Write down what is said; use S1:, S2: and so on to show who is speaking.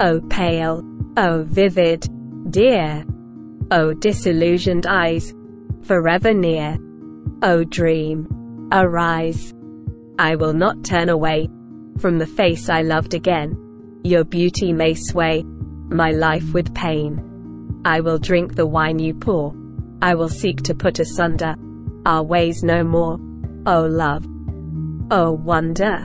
S1: O pale, O vivid, dear, O disillusioned eyes, forever near, O dream, arise. I will not turn away from the face I loved again. Your beauty may sway my life with pain. I will drink the wine you pour. I will seek to put asunder our ways no more. O love, O wonder.